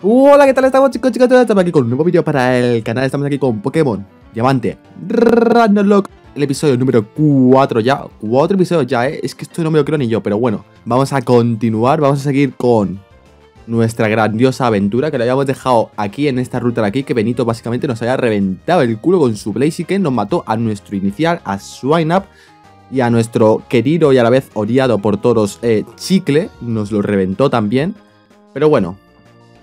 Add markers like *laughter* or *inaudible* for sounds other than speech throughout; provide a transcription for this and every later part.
Hola, ¿qué tal estamos chicos, chicos? Estamos aquí con un nuevo vídeo para el canal Estamos aquí con Pokémon Diamante Ragnarok El episodio número 4 ya 4 episodios ya, ¿eh? Es que esto no me lo creo ni yo Pero bueno, vamos a continuar Vamos a seguir con nuestra grandiosa aventura Que lo habíamos dejado aquí en esta ruta de aquí Que Benito básicamente nos había reventado el culo con su Blaziken Nos mató a nuestro inicial, a Swineup Y a nuestro querido y a la vez odiado por todos eh, Chicle Nos lo reventó también Pero bueno,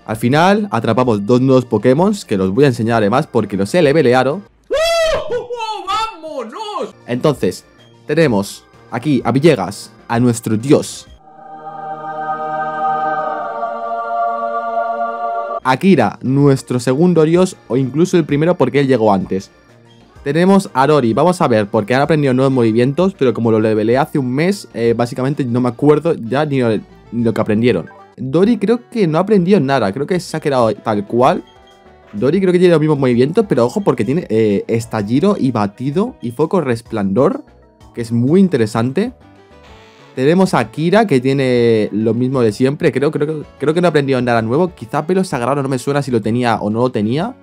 al final atrapamos dos nuevos Pokémon que los voy a enseñar además porque los he leveleado. ¡Vámonos! Entonces, tenemos aquí a Villegas, a nuestro dios. Akira, nuestro segundo dios o incluso el primero porque él llegó antes. Tenemos a Rory, vamos a ver, porque han aprendido nuevos movimientos, pero como lo levelé hace un mes, eh, básicamente no me acuerdo ya ni lo que aprendieron. Dory creo que no aprendió nada, creo que se ha quedado tal cual. Dory creo que tiene los mismos movimientos, pero ojo porque tiene eh, estallido y batido y foco resplandor, que es muy interesante. Tenemos a Kira, que tiene lo mismo de siempre. Creo, creo, creo que no ha aprendido nada nuevo. Quizá pelo sagrado no me suena si lo tenía o no lo tenía.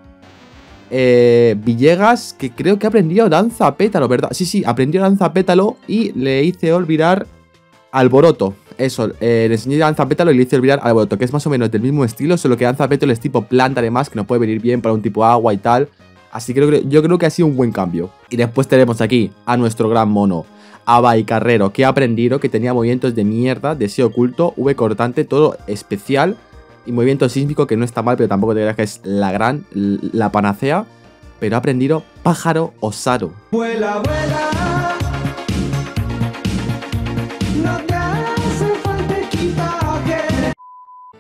Eh, Villegas, que creo que ha aprendido danza pétalo, ¿verdad? Sí, sí, aprendió danza pétalo y le hice olvidar alboroto. Eso, eh, le enseñé Danza Pétalo y le hice olvidar Alboroto, que es más o menos del mismo estilo, solo que Danza Pétalo es tipo planta además, que no puede venir bien para un tipo agua y tal. Así que yo creo que ha sido un buen cambio. Y después tenemos aquí a nuestro gran mono, Abai Carrero, que ha aprendido que tenía movimientos de mierda, deseo oculto, V cortante, todo especial. Y movimiento sísmico, que no está mal, pero tampoco te que es la gran, la panacea. Pero ha aprendido pájaro osaro. Vuela, vuela.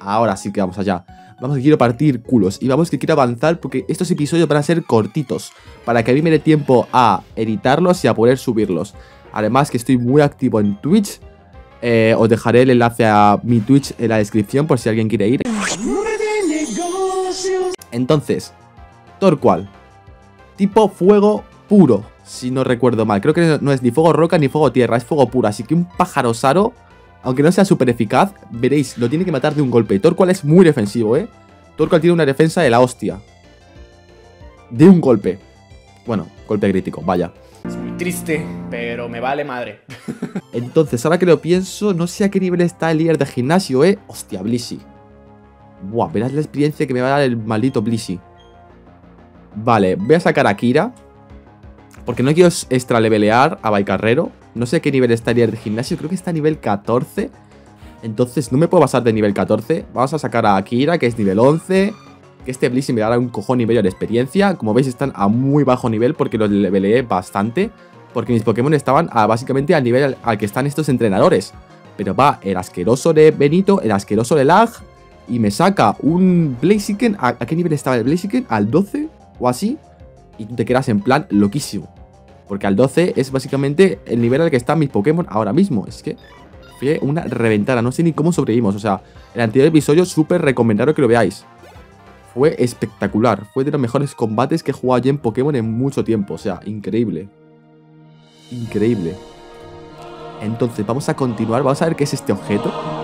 Ahora sí que vamos allá. Vamos que quiero partir culos y vamos que quiero avanzar porque estos episodios van a ser cortitos. Para que a mí me dé tiempo a editarlos y a poder subirlos. Además que estoy muy activo en Twitch. Eh, os dejaré el enlace a mi Twitch en la descripción por si alguien quiere ir. Entonces, Torqual. Tipo fuego puro, si no recuerdo mal. Creo que no es ni fuego roca ni fuego tierra, es fuego puro. Así que un pájaro saro aunque no sea súper eficaz, veréis, lo tiene que matar de un golpe. Torqual es muy defensivo, ¿eh? Torqual tiene una defensa de la hostia. De un golpe. Bueno, golpe crítico, vaya. Es muy triste, pero me vale madre. *laughs* Entonces, ahora que lo pienso, no sé a qué nivel está el líder de gimnasio, ¿eh? Hostia, Blissey. Buah, verás la experiencia que me va a dar el maldito Blissey. Vale, voy a sacar a Kira. Porque no quiero extra levelear a Baicarrero. No sé qué nivel estaría de gimnasio, creo que está a nivel 14. Entonces no me puedo pasar de nivel 14. Vamos a sacar a Akira, que es nivel 11. Que este Blissey me dará un cojón y de experiencia. Como veis están a muy bajo nivel porque los leveleé bastante. Porque mis Pokémon estaban básicamente al nivel al, que están estos entrenadores. Pero va el asqueroso de Benito, el asqueroso de Lag. Y me saca un Blaziken. ¿A, qué nivel estaba el Blaziken? ¿Al 12 o así? Y tú te quedas en plan loquísimo. Porque al 12 es básicamente el nivel al que están mis Pokémon ahora mismo. Es que fue una reventada. No sé ni cómo sobrevivimos. O sea, el anterior episodio súper recomendado que lo veáis. Fue espectacular. Fue de los mejores combates que he jugado yo en Pokémon en mucho tiempo. O sea, increíble. Increíble. Entonces, vamos a continuar. Vamos a ver qué es este objeto.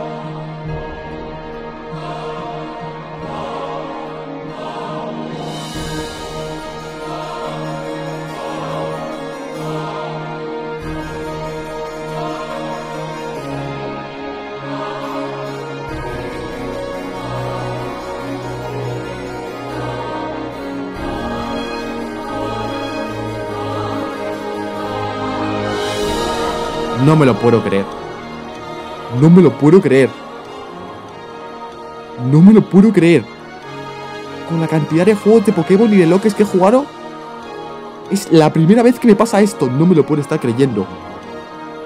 No me lo puedo creer. No me lo puedo creer. No me lo puedo creer. Con la cantidad de juegos de Pokémon y de loques que he jugado, es la primera vez que me pasa esto. No me lo puedo estar creyendo.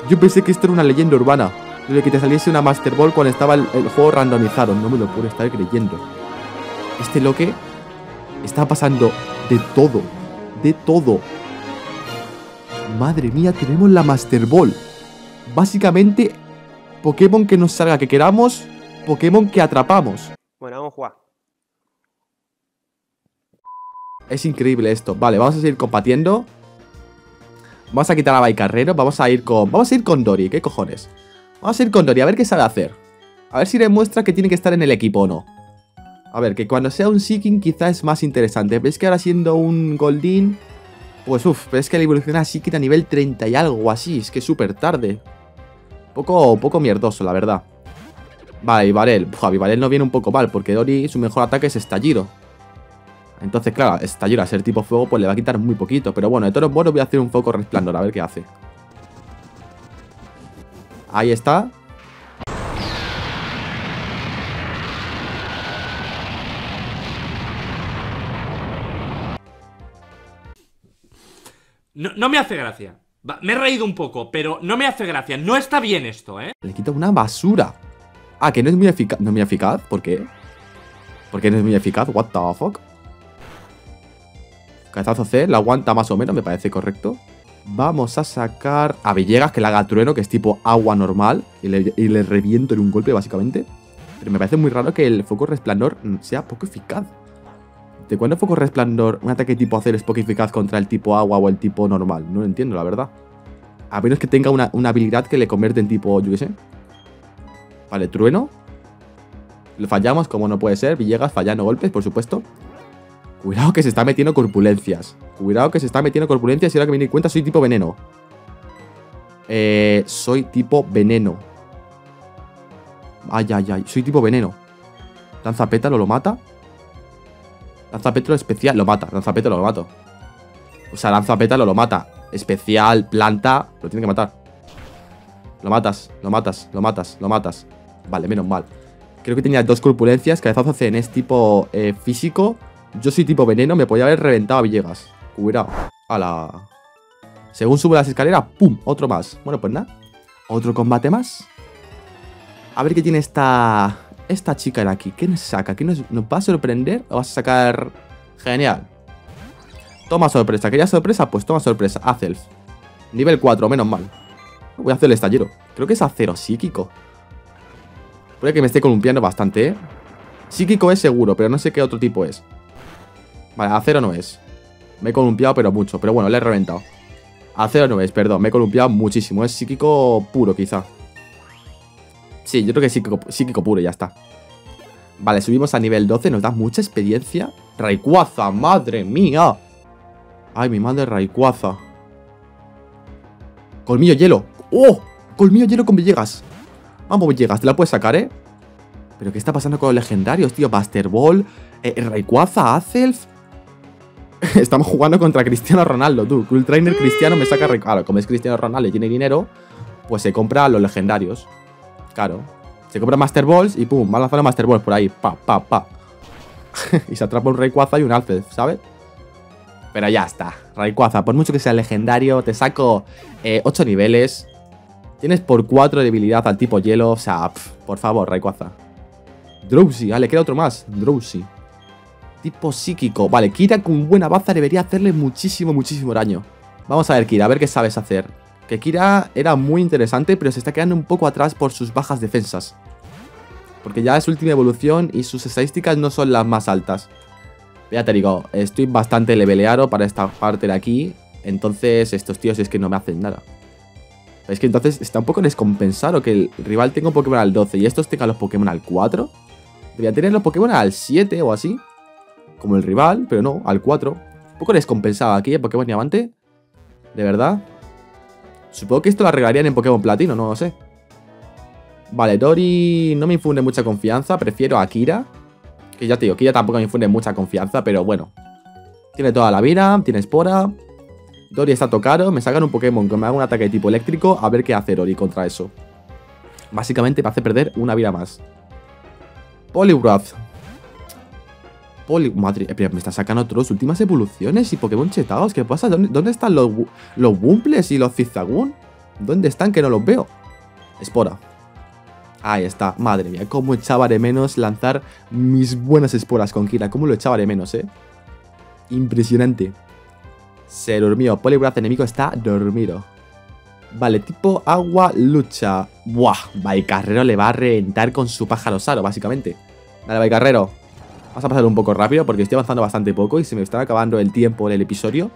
Yo pensé que esto era una leyenda urbana. De que te saliese una Master Ball cuando estaba el, juego randomizado. No me lo puedo estar creyendo. Este loque está pasando de todo. De todo. Madre mía, tenemos la Master Ball. Básicamente, Pokémon que nos salga que queramos, Pokémon que atrapamos. Bueno, vamos a jugar. Es increíble esto. Vale, vamos a seguir combatiendo. Vamos a quitar a Baicarrero. Vamos a ir con. Vamos a ir con Dori. ¿Qué cojones? Vamos a ir con Dori, a ver qué sabe hacer. A ver si demuestra que tiene que estar en el equipo o no. A ver, que cuando sea un Seeking quizá es más interesante. ¿Ves que ahora siendo un Goldin... Pues uff, ves que le evoluciona a Seeking a nivel 30 y algo así. Es que es súper tarde. Poco, poco mierdoso, la verdad. Vale, y Varel. Uf, Varel no viene un poco mal, porque Dori su mejor ataque es Estallido. Entonces, claro, Estallido a ser tipo fuego, pues le va a quitar muy poquito. Pero bueno, de todos modos voy a hacer un foco resplandor, a ver qué hace. Ahí está. No, me hace gracia. me he reído un poco, pero no me hace gracia. No está bien esto, ¿eh? Le quita una basura. Ah, que no es muy eficaz. ¿No es muy eficaz? ¿Por qué? ¿Por qué no es muy eficaz? What the fuck? Cazazo C, la aguanta más o menos, me parece correcto. Vamos a sacar a Villegas, que le haga trueno, que es tipo agua normal. Y le, y le reviento en un golpe, básicamente. Pero me parece muy raro que el foco resplandor sea poco eficaz. ¿De cuándo Foco Resplandor un ataque tipo acero es poco eficaz contra el tipo agua o el tipo normal? No lo entiendo, la verdad. A menos que tenga una, habilidad que le convierte en tipo, yo qué sé. Vale, trueno. Lo fallamos, como no puede ser. Villegas fallando golpes, por supuesto. Cuidado que se está metiendo corpulencias. Cuidado que se está metiendo corpulencias y ahora que me di cuenta soy tipo veneno. Eh, soy tipo veneno. Ay, ay, ay. Soy tipo veneno. Lanza pétalo, lo mata. Lanza especial, lo mata. Lanza lo mato. O sea, lanza pétalo, lo mata. Especial, planta, lo tiene que matar. Lo matas, lo matas, lo matas, lo matas. Vale, menos mal. Creo que tenía dos corpulencias. Cabezazo CN es tipo eh, físico. Yo soy tipo veneno. Me podía haber reventado a Villegas. Cuidado. La... Según sube las escaleras, ¡pum! Otro más. Bueno, pues nada. Otro combate más. A ver qué tiene esta esta chica de aquí? ¿Qué nos saca? ¿Qué nos, va a sorprender o vas a sacar...? Genial. Toma sorpresa. ¿Quería sorpresa? Pues toma sorpresa. Azelf. Nivel 4, menos mal. Voy a hacer el estallero. Creo que es acero psíquico. Puede que me esté columpiando bastante, ¿eh? Psíquico es seguro, pero no sé qué otro tipo es. Vale, acero no es. Me he columpiado, pero mucho. Pero bueno, le he reventado. Acero no es, perdón. Me he columpiado muchísimo. Es psíquico puro, quizá. Sí, yo creo que psíquico, psíquico puro, ya está. Vale, subimos a nivel 12, nos da mucha experiencia. Rayquaza, madre mía. Ay, mi madre Rayquaza. Colmillo hielo. ¡Oh! Colmillo hielo con Villegas. Vamos, Villegas, te la puedes sacar, ¿eh? ¿Pero qué está pasando con los legendarios, tío? Buster Ball, eh, Rayquaza, Azelf. *laughs* Estamos jugando contra Cristiano Ronaldo, tú. Cool Trainer Cristiano me saca... Claro, como es Cristiano Ronaldo y tiene dinero, pues se compra los legendarios. Claro. Se compra Master Balls y pum, va a lanzar Master Balls por ahí. Pa, pa, pa. *laughs* y se atrapa un Rayquaza y un Alced, ¿sabes? Pero ya está. Rayquaza, por mucho que sea legendario, te saco 8 eh, niveles. Tienes por 4 debilidad al tipo hielo. O sea, por favor, Rayquaza. Drowsy, ah, le queda otro más. Drowsy. Tipo psíquico. Vale, Kira con buena baza debería hacerle muchísimo, muchísimo daño. Vamos a ver, Kira, a ver qué sabes hacer. Que Kira era muy interesante, pero se está quedando un poco atrás por sus bajas defensas. Porque ya es última evolución y sus estadísticas no son las más altas. Ya te digo, estoy bastante leveleado para esta parte de aquí. Entonces estos tíos es que no me hacen nada. Es que entonces está un poco descompensado que el rival tenga un Pokémon al 12 y estos tengan los Pokémon al 4. Debería tener los Pokémon al 7 o así. Como el rival, pero no, al 4. Un poco descompensado aquí el Pokémon Diamante. De verdad. Supongo que esto lo arreglarían en Pokémon Platino, no lo sé. Vale, Dori no me infunde mucha confianza. Prefiero a Kira. Que ya te digo, Kira tampoco me infunde mucha confianza, pero bueno. Tiene toda la vida, tiene espora. Dori está tocado. Me sacan un Pokémon que me haga un ataque de tipo eléctrico. A ver qué hace Dori contra eso. Básicamente me hace perder una vida más. Poliwrath. Poli... Madre, eh, me está sacando todas las últimas evoluciones y Pokémon chetados. ¿Qué pasa? ¿Dónde, están los, los Wumples y los Zigzagoon? ¿Dónde están? Que no los veo. Espora. Ahí está. Madre mía, cómo echaba de menos lanzar mis buenas esporas con Kira. Cómo lo echaba de menos, ¿eh? Impresionante. Se durmió. Poliwrath enemigo está dormido. Vale, tipo agua lucha. Buah, Baicarrero le va a reventar con su pájaro saro, básicamente. Dale, Baicarrero. Vamos a pasar un poco rápido porque estoy avanzando bastante poco y se me está acabando el tiempo del episodio.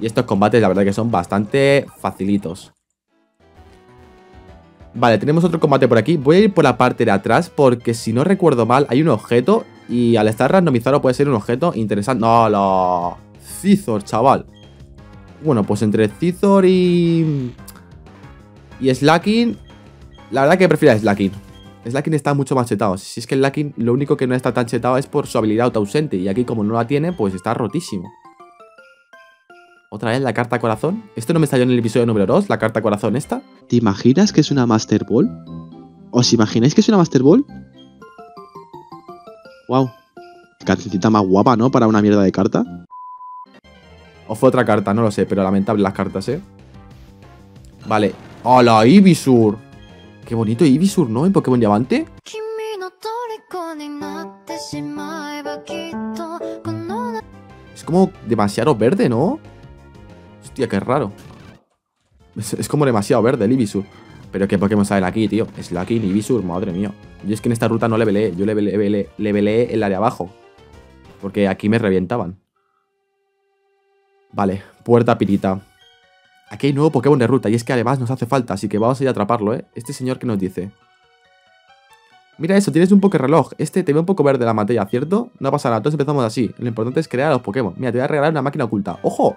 Y estos combates la verdad que son bastante facilitos. Vale, tenemos otro combate por aquí. Voy a ir por la parte de atrás porque si no recuerdo mal hay un objeto Y al estar randomizado puede ser un objeto interesante. ¡No, la! Cizor, chaval. Bueno, pues entre Cizor y... Y Slacking... La verdad que prefiero a Slacking. Slacking está mucho más chetado. Si es que el Slacking lo único que no está tan chetado es por su habilidad auto ausente. Y aquí como no la tiene, pues está rotísimo. Otra vez la carta corazón. Esto no me salió en el episodio número 2, la carta corazón esta. ¿Te imaginas que es una Master Ball? ¿Os imagináis que es una Master Ball? Wow. Cancioncita más guapa, ¿no? Para una mierda de carta. O fue otra carta, no lo sé, pero lamentable las cartas, ¿eh? Vale. ¡Hola, Ibisur! Qué bonito Ibisur, ¿no? En Pokémon Diamante. Es como demasiado verde, ¿no? Hostia, qué raro. Es, como demasiado verde el Ibisur. Pero qué Pokémon sale aquí, tío. Es Lucky ni Ibisur, madre mía. Yo es que en esta ruta no le. Yo le levelé, en la de abajo. Porque aquí me revientaban. Vale, puerta pirita. Aquí hay nuevo Pokémon de ruta y es que además nos hace falta, así que vamos a ir a atraparlo, ¿eh? Este señor que nos dice. Mira eso, tienes un reloj. Este te ve un poco verde la materia, ¿cierto? No pasa nada, entonces empezamos así. Lo importante es crear a los Pokémon. Mira, te voy a regalar una máquina oculta. ¡Ojo!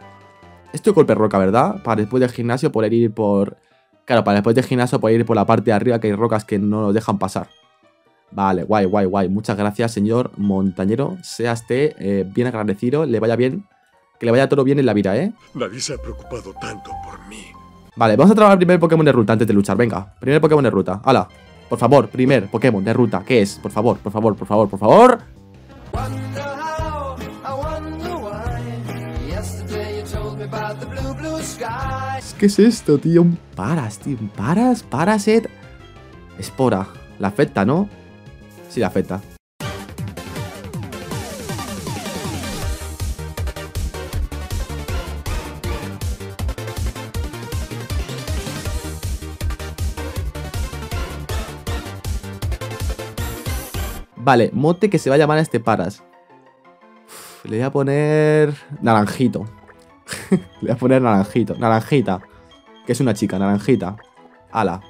Esto es golpe roca, ¿verdad? Para después del gimnasio poder ir por... Claro, para después del gimnasio poder ir por la parte de arriba que hay rocas que no nos dejan pasar. Vale, guay, guay, guay. Muchas gracias, señor montañero. Sea este eh, bien agradecido, le vaya bien que le vaya todo bien en la vida, ¿eh? Nadie se ha preocupado tanto por mí. Vale, vamos a trabajar el primer Pokémon de ruta antes de luchar. Venga, primer Pokémon de ruta. Hala. Por favor, primer Pokémon de ruta. ¿Qué es? Por favor, por favor, por favor, por favor. ¿Qué es esto, tío? Un paras, tío. Un paras, paraset. Espora. La afecta, ¿no? Sí, la afecta. Vale, mote que se va a llamar a este Paras. Uf, le voy a poner. Naranjito. *laughs* le voy a poner naranjito. Naranjita. Que es una chica, naranjita. Ala.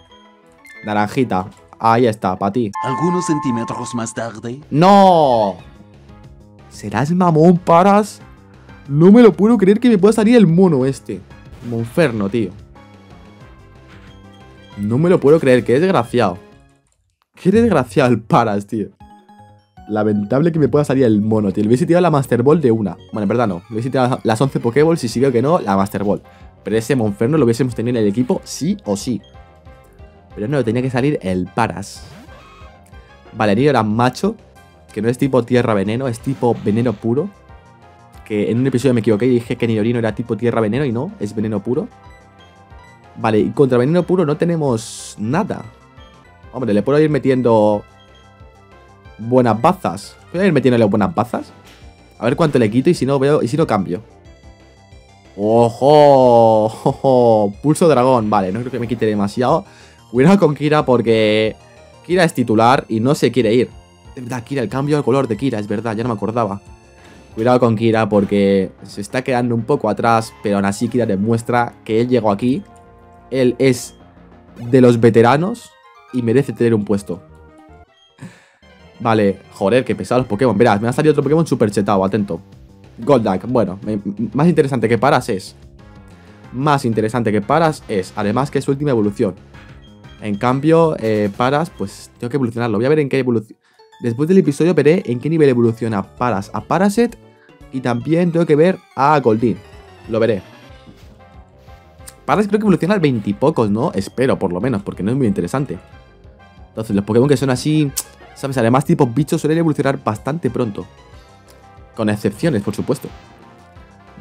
Naranjita. Ahí está, para ti. Algunos centímetros más tarde. ¡No! ¿Serás mamón, Paras? No me lo puedo creer que me pueda salir el mono este. Monferno, tío. No me lo puedo creer, qué desgraciado. Qué desgraciado el Paras, tío. Lamentable que me pueda salir el mono, tío. Le hubiese tirado la Master Ball de una. Bueno, en verdad no. Le hubiese tirado las 11 Pokéballs y si veo que no, la Master Ball. Pero ese Monferno lo hubiésemos tenido en el equipo sí o sí. Pero no, tenía que salir el Paras. Vale, Nido era macho. Que no es tipo tierra veneno, es tipo veneno puro. Que en un episodio me equivoqué y dije que Nidorino era tipo tierra veneno y no, es veneno puro. Vale, y contra veneno puro no tenemos nada. Hombre, le puedo ir metiendo buenas bazas. Voy a ir metiéndole buenas bazas. A ver cuánto le quito y si no veo. Y si no cambio. ¡Ojo! Pulso dragón. Vale, no creo que me quite demasiado. Cuidado con Kira porque. Kira es titular y no se quiere ir. Es verdad, Kira, el cambio de color de Kira, es verdad, ya no me acordaba. Cuidado con Kira porque se está quedando un poco atrás, pero aún así Kira demuestra que él llegó aquí. Él es de los veteranos y merece tener un puesto. Vale, joder, que pesados los Pokémon. Verás, me ha salido otro Pokémon super chetado, atento. Goldak, bueno, más interesante que Paras es. Más interesante que Paras es, además que es su última evolución. En cambio, eh, Paras, pues tengo que evolucionarlo. Voy a ver en qué evolución. Después del episodio veré en qué nivel evoluciona Paras a Paraset. Y también tengo que ver a Goldin. Lo veré. Paras creo que evoluciona al 20 y pocos, ¿no? Espero, por lo menos, porque no es muy interesante. Entonces, los Pokémon que son así, ¿sabes? Además, tipos bichos suelen evolucionar bastante pronto. Con excepciones, por supuesto.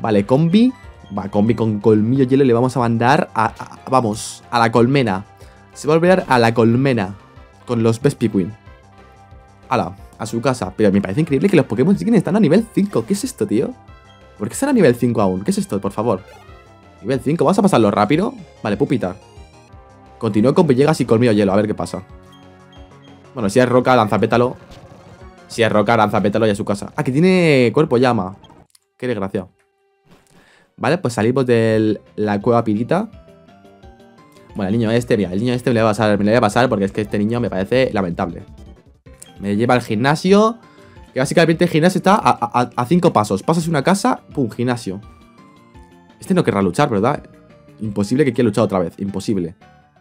Vale, combi. Va, combi con colmillo hielo le vamos a mandar a, Vamos, a la colmena. Se va a volver a la colmena. Con los Vespiquen. Ala, a su casa. Pero me parece increíble que los Pokémon siguen estando a nivel 5. ¿Qué es esto, tío? ¿Por qué están a nivel 5 aún? ¿Qué es esto, por favor? Nivel 5, ¿vas a pasarlo rápido? Vale, pupita. Continúo con Villegas y colmillo hielo, a ver qué pasa. Bueno, si es roca, lanzapétalo. Si es roca, lanzapétalo y a su casa. Ah, que tiene cuerpo llama. Qué desgraciado. Vale, pues salimos de la cueva pirita. Bueno, el niño este, mira, el niño este me le voy a pasar, me le voy a pasar porque es que este niño me parece lamentable. Me lleva al gimnasio Y básicamente el gimnasio está a, a- a cinco pasos. Pasas una casa, pum, gimnasio. Este no querrá luchar, ¿verdad? Imposible que quiera luchar otra vez. Imposible.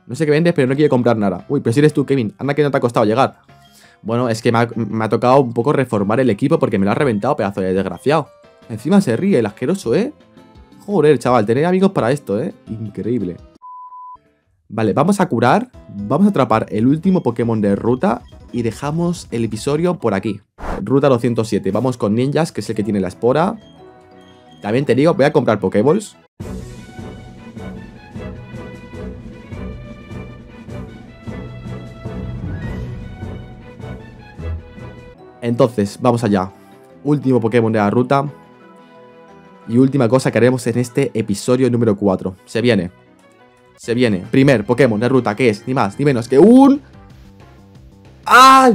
No sé qué vendes, pero no quiere comprar nada. Uy, pero si eres tú, Kevin. Anda que no te ha costado llegar. Bueno, es que me ha, me ha tocado un poco reformar el equipo porque me lo ha reventado, pedazo de desgraciado. Encima se ríe, el asqueroso, ¿eh? Joder, chaval, tener amigos para esto, ¿eh? Increíble. Vale, vamos a curar. Vamos a atrapar el último Pokémon de ruta y dejamos el episodio por aquí. Ruta 207. Vamos con Ninjas, que es el que tiene la espora. También te digo, voy a comprar Pokéballs. Entonces, vamos allá. Último Pokémon de la ruta. Y última cosa que haremos en este episodio número 4. Se viene. Se viene. Primer Pokémon de ruta, que es ni más ni menos que un... ¡Ah!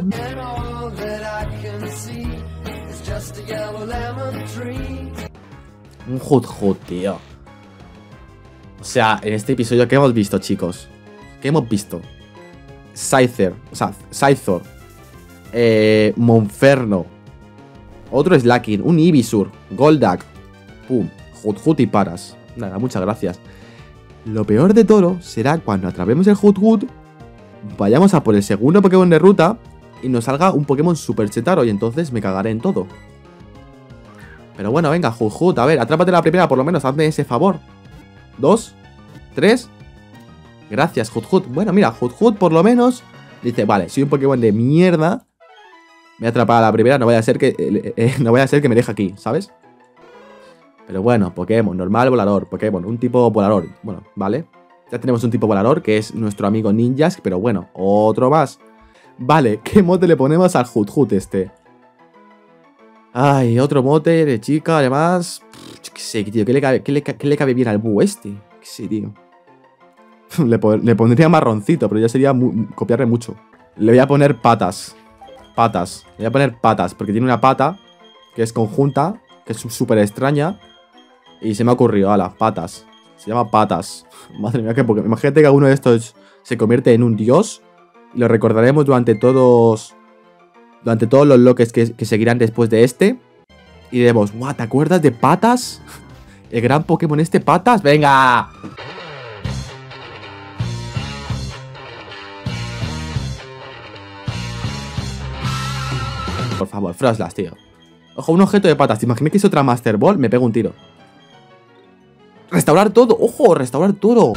Un Hoot Hoot, tío. O sea, en este episodio, ¿qué hemos visto, chicos? ¿Qué hemos visto? Scyther, o sea, Scythor. Eh, Monferno. Otro Slaking, un Ibisur, Goldak. Pum, y Paras. Nada, muchas gracias. Lo peor de todo será cuando atrapemos el Hoot, vayamos a por el segundo Pokémon de ruta y nos salga un Pokémon Super Chetaro y entonces me cagaré en todo. Pero bueno, venga, Hoot, a ver, atrápate la primera por lo menos, hazme ese favor. Dos, tres. Gracias, Hoot. Bueno, mira, Hoot por lo menos dice, vale, soy un Pokémon de mierda. Me he atrapado a la primera, no vaya a ser que, eh, eh, *laughs* no vaya a ser que me deje aquí, ¿sabes? Pero bueno, Pokémon, normal volador, Pokémon, un tipo volador. Bueno, vale. Ya tenemos un tipo volador que es nuestro amigo Ninjas, pero bueno, otro más. Vale, *laughs* ¿qué mote le ponemos al Hoot Hoot este? Ay, otro mote de chica, además. Qué sé, tío, ¿qué le cabe, qué le, qué le cabe bien al búho este? Qué sé, tío. *laughs* Le, po- le pondría marroncito, pero ya sería copiarle mucho. Le voy a poner patas. Patas. Le voy a poner patas, porque tiene una pata que es conjunta, que es súper extraña. Y se me ha ocurrido, ala, patas. Se llama patas. *laughs* Madre mía, que porque imagínate que alguno de estos se convierte en un dios. Y lo recordaremos durante todos. Durante todos los loques que, seguirán después de este. Y diremos, ¿te acuerdas de patas? *laughs* El gran Pokémon este, patas. ¡Venga! Favor, tío. Ojo, un objeto de patas. ¿Te imaginas que es otra Master Ball? Me pego un tiro. Restaurar todo. Ojo, restaurar todo.